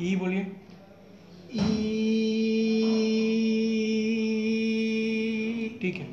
ई बोलिए। ई ठीक है।